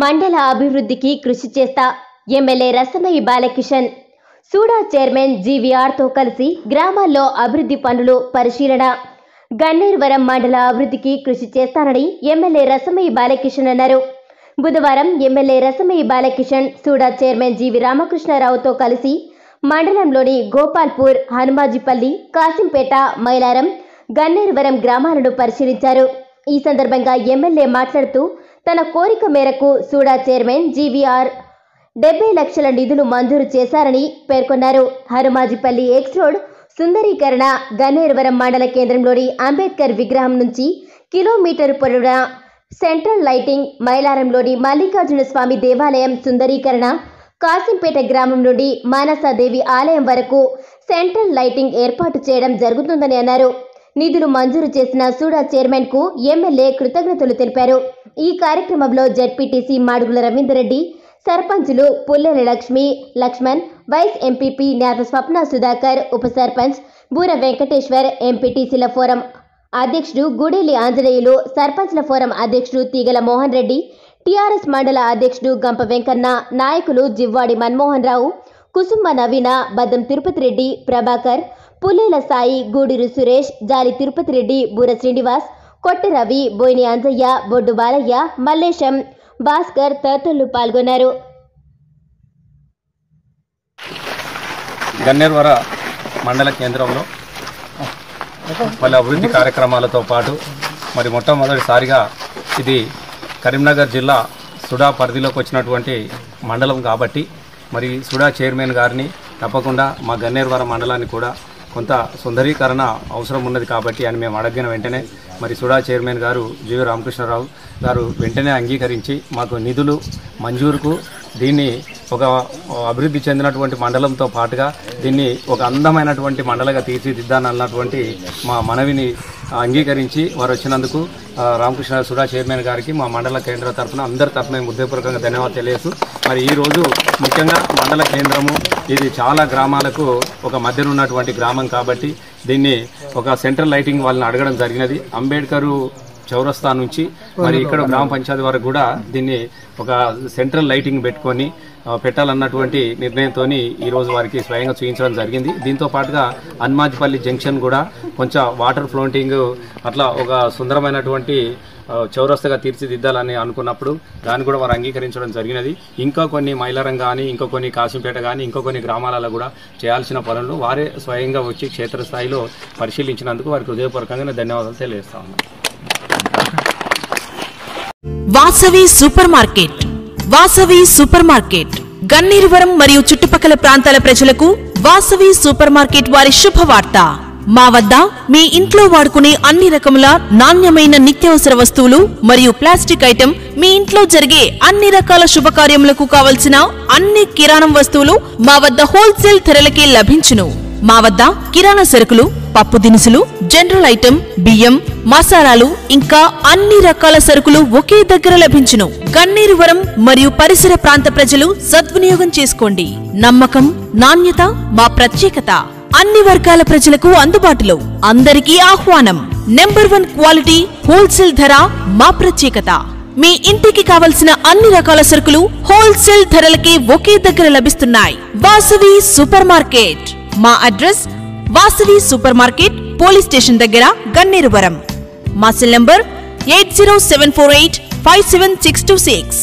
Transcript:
మండల అభివృద్ధికి కృషి చేస్తా ఎమ్మెల్యే రసమయి బాలకిషన్. సూడా చైర్మన్ జీవీఆర్తో కలిసి గ్రామాల్లో అభివృద్ధి పనులు పరిశీలన. గన్నేరువరం మండల అభివృద్ధికి కృషి చేస్తానని ఎమ్మెల్యే రసమయి బాలకిషన్ అన్నారు. బుధవారం MLA Rasamayi Balakishan SUDA chairman G V రామకృష్ణారావుతో కలిసి మండలంలోని గోపాల్పూర్ హనుమాజిపల్లి కాసింపేట మైలారం గన్నేరువరం గ్రామాలను పరిశీలించారు. ఈ సందర్భంగా ఎమ్మెల్యే మాట్లాడుతూ తన కోరిక మేరకు సూడా చైర్మన్ జీవీఆర్ డెబ్బై లక్షల నిధులు మంజూరు చేశారని పేర్కొన్నారు. హనుమాజిపల్లి ఎక్స్ రోడ్ సుందరీకరణ గన్నేరువరం మండల కేంద్రంలోని అంబేద్కర్ విగ్రహం నుంచి కిలోమీటర్ పొడవున సెంట్రల్ లైటింగ్ మైలారంలోని మల్లికార్జున స్వామి దేవాలయం సుందరీకరణ కాసింపేట గ్రామం నుండి మానసాదేవి ఆలయం వరకు సెంట్రల్ లైటింగ్ ఏర్పాటు చేయడం జరుగుతుందని అన్నారు. నిధులు మంజూరు చేసిన సూడా చైర్మన్కు ఎమ్మెల్యే కృతజ్ఞతలు తెలిపారు. ఈ కార్యక్రమంలో జడ్పీటీసీ మాడుగుల రవీందర్రెడ్డి సర్పంచులు పుల్లెల లక్ష్మి లక్ష్మణ్ వైస్ ఎంపీపీ నేత స్వప్న సుధాకర్ ఉప సర్పంచ్ బూర వెంకటేశ్వర్ ఎంపీటీసీల ఫోరం అధ్యక్షుడు గుడేలి ఆంజనేయులు సర్పంచ్ల ఫోరం అధ్యక్షుడు తీగల మోహన్ రెడ్డి టీఆర్ఎస్ మండల అధ్యక్షుడు గంప వెంకన్న నాయకులు జివ్వాడి మన్మోహన్ రావు కుసుంబ నవీన బద్దం తిరుపతి రెడ్డి ప్రభాకర్ పుల్లేల సాయి గూడూరు సురేష్ జాలి తిరుపతి రెడ్డి బూర శ్రీనివాస్ కొట్టి రవి బోయిని అంజయ్య బొడ్డు బాలయ్య మల్లేశం భాస్కర్ తదితరులు పాల్గొన్నారు. గన్నేరువర మండల కేంద్రంలో పలు అభివృద్ధి కార్యక్రమాలతో పాటు మరి మొట్టమొదటిసారిగా ఇది కరీంనగర్ జిల్లా సుడా పరిధిలోకి వచ్చినటువంటి మండలం కాబట్టి మరి సుడా చైర్మన్ గారిని తప్పకుండా మా గన్నేరువర మండలాన్ని కూడా కొంత సుందరీకరణ అవసరం ఉన్నది కాబట్టి అని మేము అడగిన వెంటనే మరి సుడా చైర్మన్ గారు జీవి రామకృష్ణరావు గారు వెంటనే అంగీకరించి మాకు నిధులు మంజూరుకు దీన్ని ఒక అభివృద్ధి చెందినటువంటి మండలంతో పాటుగా దీన్ని ఒక అందమైనటువంటి మండలంగా తీర్చిదిద్దానన్నటువంటి మా మనవిని అంగీకరించి వారు వచ్చినందుకు రామకృష్ణ సుడా చైర్మన్ గారికి మా మండల కేంద్ర తరఫున అందరి తరఫున హృదయపూర్వకంగా ధన్యవాదాలు తెలియజేస్తూ మరి ఈరోజు ముఖ్యంగా మండల కేంద్రము ఇది చాలా గ్రామాలకు ఒక మధ్యన ఉన్నటువంటి గ్రామం కాబట్టి దీన్ని ఒక సెంట్రల్ లైటింగ్ వాళ్ళని అడగడం జరిగినది. అంబేద్కర్ చౌరస్తా నుంచి మరి ఇక్కడ గ్రామ పంచాయతీ వరకు కూడా దీన్ని ఒక సెంట్రల్ లైటింగ్ పెట్టుకొని పెట్టాలన్నటువంటి నిర్ణయంతో ఈరోజు వారికి స్వయంగా చూపించడం జరిగింది. దీంతో పాటుగా హన్మాజ్పల్లి జంక్షన్ కూడా కొంచెం వాటర్ ఫ్లోటింగ్ అట్లా ఒక సుందరమైనటువంటి చౌరస్తగా తీర్చిదిద్దాలని అనుకున్నప్పుడు దాన్ని కూడా వారు అంగీకరించడం జరిగినది. ఇంకా కొన్ని మైలారం కానీ ఇంకా కొన్ని కాశీంపేట కానీ ఇంకా కొన్ని గ్రామాలలో కూడా చేయాల్సిన పనులు వారే స్వయంగా వచ్చి క్షేత్రస్థాయిలో పరిశీలించినందుకు వారికి హృదయపూర్వకంగా ధన్యవాదాలు తెలియజేస్తా ఉన్నాను Vasavi super market. Vasavi super market గన్నీరువరం మరియు చుట్టుపక్కల ప్రాంతాల ప్రజలకు వాసవి సూపర్ మార్కెట్ వారి శుభవార్త. మా వద్ద మీ ఇంట్లో వాడుకునే అన్ని రకముల నాణ్యమైన నిత్యావసర వస్తువులు మరియు ప్లాస్టిక్ ఐటెం మీ ఇంట్లో జరిగే అన్ని రకాల శుభకార్యములకు కావలసిన అన్ని కిరాణం వస్తువులు మా వద్ద హోల్సేల్ ధరలకే లభించును. మా వద్ద కిరాణా సరుకులు పప్పు దినుసులు జనరల్ ఐటెం బియ్యం మసాలాలు ఇంకా అన్ని రకాల సరుకులు ఒకే దగ్గర లభించును. గన్నీరువరం మరియు పరిసర ప్రాంత ప్రజలు సద్వినియోగం చేసుకోండి. నమ్మకం నాణ్యత మా ప్రత్యేకత. అన్ని వర్గాల ప్రజలకు అందుబాటులో. అందరికీ ఆహ్వానం. నెంబర్ వన్ క్వాలిటీ హోల్సేల్ ధర మా ప్రత్యేకత. మీ ఇంటికి కావలసిన అన్ని రకాల సరుకులు హోల్సేల్ ధరలకే ఒకే దగ్గర లభిస్తున్నాయి. Vasavi super market. మా address Vasavi supermarket police station దగ్గర గన్నేరువరం మా cell number eight zero seven four eight five seven six two six